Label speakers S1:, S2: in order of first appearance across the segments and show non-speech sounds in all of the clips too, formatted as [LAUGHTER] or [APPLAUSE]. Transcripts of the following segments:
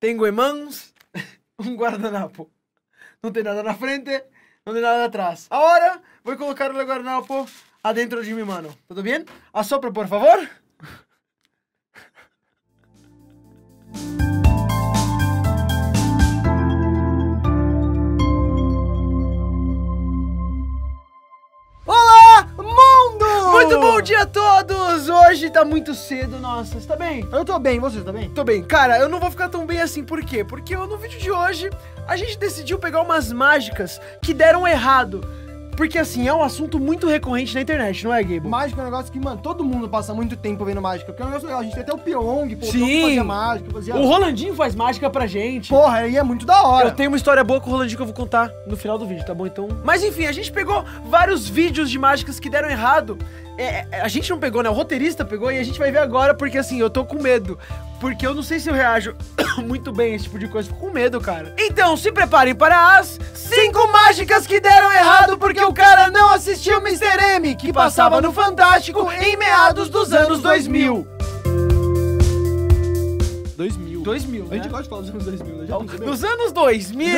S1: tenho em mãos um [LAUGHS] guardanapo. Não tem nada na frente, não tem nada atrás. Agora vou colocar o guardanapo adentro de mim, mano. Tudo bem? Assopra, por favor. [LAUGHS] dia a todos! Hoje tá muito cedo, nossa, você tá bem?
S2: Eu tô bem, você tá bem?
S1: Tô bem. Cara, eu não vou ficar tão bem assim, por quê? Porque eu, no vídeo de hoje a gente decidiu pegar umas mágicas que deram errado. Porque assim, é um assunto muito recorrente na internet, não é, Gable?
S2: Mágica é um negócio que, mano, todo mundo passa muito tempo vendo mágica. Porque é um negócio legal. A gente tem até o Pyong, pô,
S1: Sim.
S2: Fazia mágica, fazia...
S1: O Rolandinho faz mágica pra gente.
S2: Porra, aí é muito da hora.
S1: Eu tenho uma história boa com o Rolandinho que eu vou contar no final do vídeo, tá bom? Então. Mas enfim, a gente pegou vários vídeos de mágicas que deram errado. É, é, a gente não pegou, né? O roteirista pegou e a gente vai ver agora, porque assim, eu tô com medo. Porque eu não sei se eu reajo [COUGHS] muito bem a esse tipo de coisa. Fico com medo, cara. Então, se preparem para as cinco mágicas que deram errado porque o cara não assistiu Mr. M, que passava no Fantástico em meados dos anos 2000.
S2: 2000.
S1: 2000,
S2: A gente
S1: né?
S2: gosta de falar dos anos 2000, né? Já percebeu? [LAUGHS]
S1: Dos anos 2000.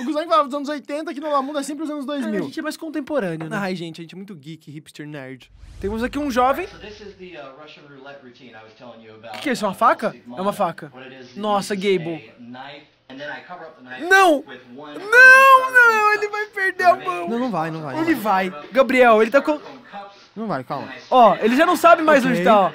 S2: o Guzão que falava dos anos 80, aqui no Lamundo é sempre os anos
S1: A
S2: 2000.
S1: gente é mais contemporâneo, né?
S2: Ai, gente, a gente é muito geek, hipster, nerd.
S1: Temos aqui um jovem.
S3: So the uh, about.
S1: Que que é isso, uma faca? É uma faca.
S3: Is
S1: Nossa, Gable.
S3: a
S1: Não! Não, não, ele vai perder a mão.
S2: Não, não vai, não vai.
S1: Ele vai. Gabriel, ele tá com...
S2: Não vai, calma.
S1: Ó, ele já não sabe mais
S2: Ok.
S1: onde tá, ó.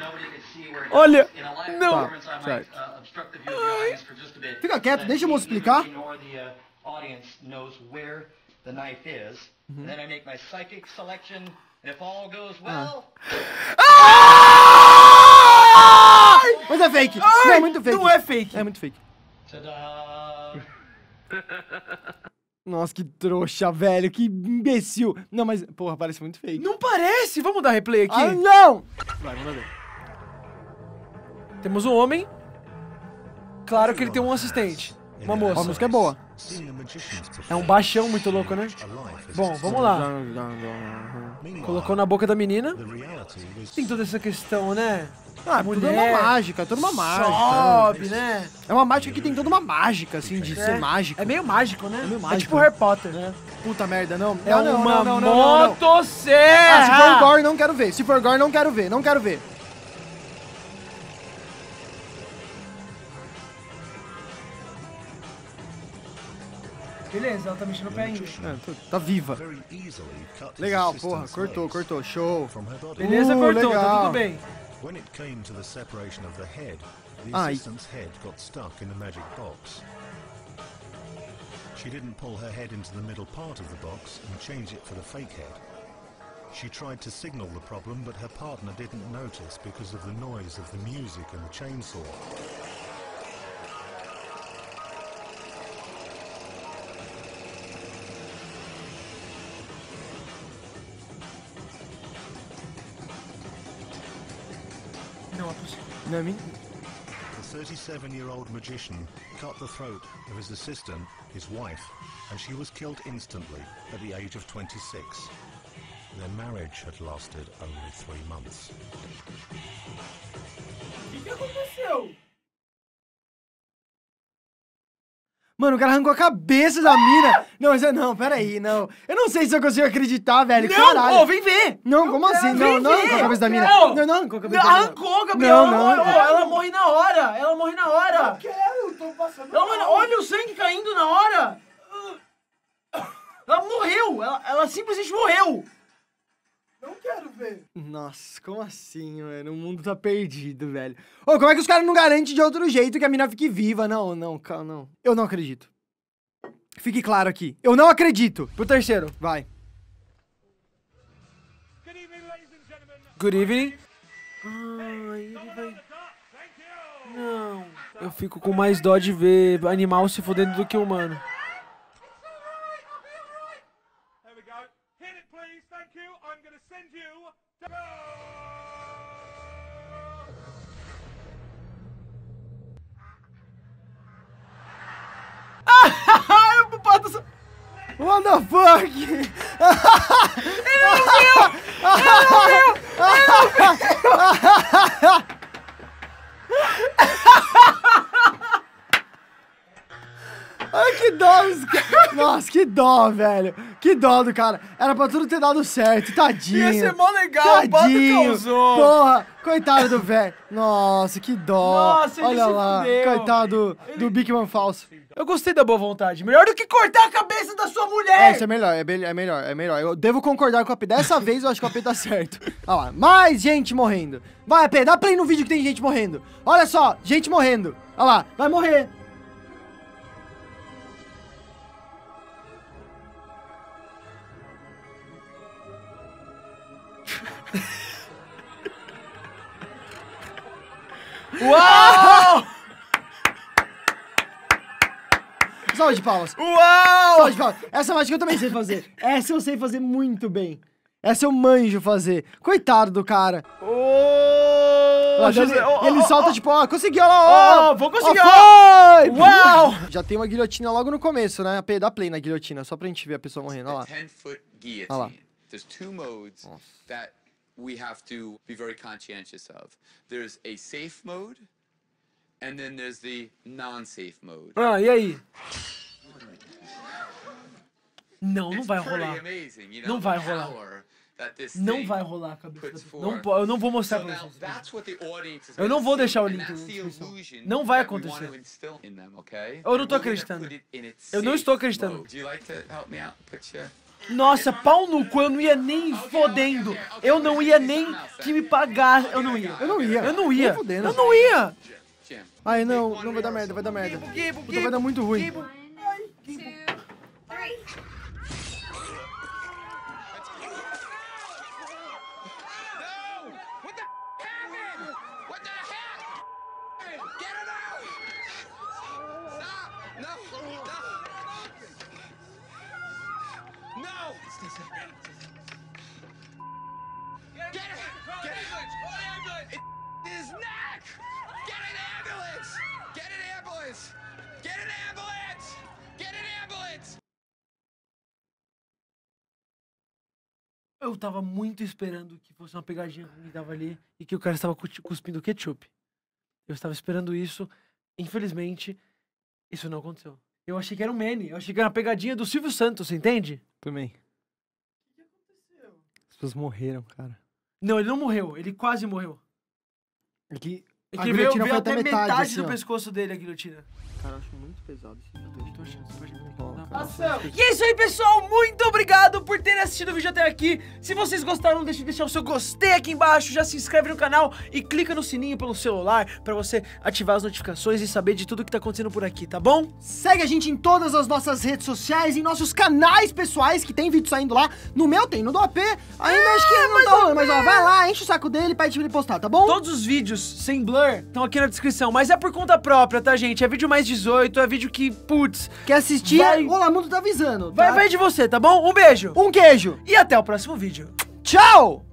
S1: Olha,
S3: a
S1: não.
S3: might,
S2: certo.
S3: uh, obstruct the view of the audience for just a bit.
S2: Fica quieto, deixa o moço explicar.
S3: me Nor the uh, audience knows where the knife is.
S2: Uhum.
S3: And then I make my psychic selection, and if all goes well,
S2: Mas é fake.
S1: Ai,
S2: não, é muito fake.
S1: Não é fake.
S2: É muito fake. [LAUGHS] Nossa, que trouxa, velho. Que imbecil. Não, mas, porra, parece muito fake.
S1: Não parece. Vamos dar replay aqui.
S2: Ah, não!
S1: Vai, manda ver. Temos um homem. Claro que ele tem um assistente. Uma
S2: a
S1: moça.
S2: música é boa.
S1: É um baixão muito louco, né? Bom, vamos lá. Colocou na boca da menina. Tem toda essa questão, né?
S2: Ah, tudo é
S1: Mulher.
S2: uma mágica, tudo uma mágica.
S1: Sobe, né?
S2: É uma mágica que tem toda uma mágica, assim, de ser mágico.
S1: É meio mágico, né?
S2: É meio
S1: É
S2: mágico,
S1: tipo
S2: né?
S1: Harry Potter, né?
S2: Puta merda, não.
S1: É
S2: não,
S1: uma
S2: não, não.
S1: motosserra!
S2: Ah, se for gore, não quero ver. Se for gore, não quero ver. Não quero ver.
S1: Beleza, ela tá mexendo o pé ainda.
S2: É, tá viva. Legal, porra. Cortou, cortou. Show.
S1: Beleza,
S2: Uh,
S1: cortou, tá tudo bem.
S4: When it came to the separation of the head, the
S2: Ai.
S4: assistant's head got stuck in the magic box. She didn't pull her head into the middle part of the box and change it for the fake head. She tried to signal the problem, but her partner didn't notice because of the noise of the music and the chainsaw.
S1: É possível.
S2: Não é?
S4: The 37 year old magician cut the throat of his assistant, his wife, and she was killed instantly at the age of 26. Their marriage had lasted only three months.
S1: O que aconteceu?
S2: Mano, o cara arrancou a cabeça da mina. Não, mas é não, peraí, não. Eu não sei se eu consigo acreditar, velho.
S1: Não,
S2: Caralho.
S1: ô, vem ver!
S2: Não, como assim? Não, não arrancou a cabeça da
S1: eu
S2: mina. Não, não arrancou a cabeça da mina.
S1: Arrancou, Gabriel!
S2: Não, não, não.
S1: Ela morre na hora! Ela morre na hora!
S2: quero, tô passando.
S1: Ela na... Olha o sangue caindo na hora! Ela morreu! Ela, ela simplesmente morreu!
S2: Nossa, como assim, velho? O mundo tá perdido, velho. Ô, como é que os caras não garantem de outro jeito que a mina fique viva? Não, não, calma, não. Eu não acredito. Fique claro aqui. Eu não acredito.
S1: Pro terceiro.
S2: Vai.
S1: Good evening. Ai, ele vai... Não. Eu fico com mais dó de ver animal se fodendo do que humano.
S5: You. To...
S1: Ai, o pato... só-
S2: What the fuck? [LAUGHS] [LAUGHS] Olha que dó. Nossa, que dó, velho. Que dó do cara. Era pra tudo ter dado certo, tadinho.
S1: Ia ser mó legal,
S2: Tadinho.
S1: causou.
S2: Porra, coitado do velho. Nossa, que dó.
S1: Nossa, ele
S2: Olha
S1: se
S2: lá,
S1: fudeu.
S2: coitado do Big Man falso.
S1: Eu gostei da boa vontade. Melhor do que cortar a cabeça da sua
S2: É,
S1: mulher.
S2: isso é melhor, é, be- é melhor, é melhor. Eu devo concordar com o AP. Dessa vez eu acho que o AP tá certo. Olha lá, mais gente morrendo. Vai, AP, dá play no vídeo que tem gente morrendo. Olha só, gente morrendo. Olha lá, vai morrer.
S1: Uau!
S2: Salve de palmas.
S1: Uau!
S2: Salve de palmas. Essa mágica eu também sei fazer. Essa eu sei fazer muito bem. Essa eu manjo fazer. Coitado do cara.
S1: José,
S2: ele
S1: ó,
S2: ele
S1: ó,
S2: solta tipo, ó, conseguiu, ó, ó.
S1: Vou conseguir,
S2: ó. Foi!
S1: Uau!
S2: Já tem uma guilhotina logo no começo, né? Dá play na guilhotina, só pra gente ver a pessoa morrendo. Olha lá.
S6: 10 foot
S2: Olha lá.
S6: There's two modes that we have to be very conscientious of. There's a safe mode, and then there's the non-safe mode.
S1: Ah, e aí? Não, não vai rolar. Não vai rolar. Não vai rolar a cabeça. Não, eu não vou mostrar pra vocês. Eu não vou deixar o link Não vai acontecer. Eu não tô acreditando. Eu não estou acreditando. Nossa, pau no cu, eu não ia nem fodendo. Eu não ia nem que me pagar. Eu não ia.
S2: Eu não ia.
S1: Eu não ia. Eu não ia.
S2: Ai, não, não vai dar merda, vai dar merda. Vai dar muito ruim.
S7: two, three.
S6: No! What the happened? What the heck? Hey, get it out! Stop! No! No!
S1: Eu tava muito esperando que fosse uma pegadinha que me dava ali e que o cara estava cu- cuspindo ketchup. Eu estava esperando isso. Infelizmente, isso não aconteceu. Eu achei que era um meme. Eu achei que era uma pegadinha do Silvio Santos, entende?
S2: Também. As pessoas morreram, cara.
S1: Não, ele não morreu. Ele quase morreu.
S2: É que
S1: É que veio, veio até metade,
S2: metade, assim,
S1: do
S2: ó.
S1: pescoço dele a guilhotina.
S2: Cara, eu acho muito pesado esse vídeo.
S1: Tô achando, que passão. E é isso aí, pessoal. Muito obrigado por terem assistido o vídeo até aqui. Se vocês gostaram, não deixe de deixar o seu gostei aqui embaixo. Já se inscreve no canal e clica no sininho pelo celular pra você ativar as notificações e saber de tudo que tá acontecendo por aqui, tá bom?
S2: Segue a gente em todas as nossas redes sociais, em nossos canais pessoais, que tem vídeo saindo lá. No meu tem, no do AP. Ainda acho que não tá rolando, mas ó, vai lá, enche o saco dele, pede pra ele postar, tá bom?
S1: Todos os vídeos sem blur estão aqui na descrição, mas é por conta própria, tá, gente? É vídeo mais 18, é vídeo que, putz,
S2: Quer assistir?
S1: Vai.
S2: O Lamundo tá avisando.
S1: vai,
S2: tá?
S1: vai de você, tá bom? Um beijo
S2: Um queijo.
S1: e até o próximo vídeo.
S2: Tchau!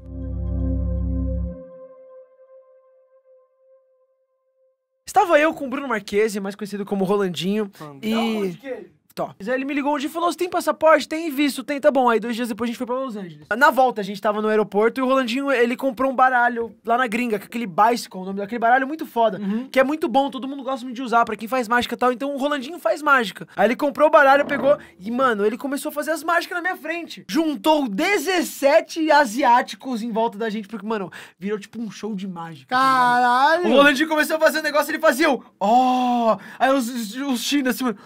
S1: Estava eu com o Bruno Marquese, mais conhecido como Rolandinho, e... Tó. Aí ele me ligou um dia e falou: Você tem passaporte? Tem visto? Tem, tá bom. Aí dois dias depois a gente foi pra Los Angeles. Na volta, a gente tava no aeroporto e o Rolandinho, ele comprou um baralho lá na gringa, com aquele bicycle, o nome daquele baralho muito foda. Que é muito bom, todo mundo gosta muito de usar pra quem faz mágica e tal. Então o Rolandinho faz mágica. Aí ele comprou o baralho, pegou e, mano, ele começou a fazer as mágicas na minha frente. Juntou 17 asiáticos em volta da gente, porque, mano, virou tipo um show de mágica. tá?
S2: Caralho!
S1: O Rolandinho começou a fazer um negócio, ele fazia o ó. Aí os, os, os chinos assim, mano.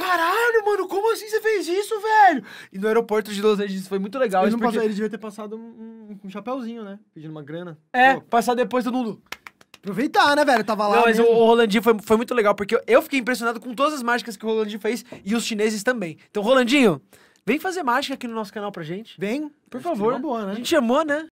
S1: Caralho, mano, como assim você fez isso, velho? E no aeroporto de Los Angeles foi muito legal.
S2: Ele, não
S1: porque-
S2: passou, ele devia ter passado um, um, chapéuzinho, né? Pedindo uma grana.
S1: É,
S2: Pô,
S1: passar depois todo mundo.
S2: aproveitar, né, velho? Tava lá.
S1: Não, mas o,
S2: mesmo.
S1: o Rolandinho foi, foi muito legal, porque eu, fiquei impressionado com todas as mágicas que o Rolandinho fez e os chineses também. Então, Rolandinho, vem fazer mágica aqui no nosso canal pra gente.
S2: Vem,
S1: Por
S2: Acho
S1: favor.
S2: uma boa, né?
S1: A gente amou, né?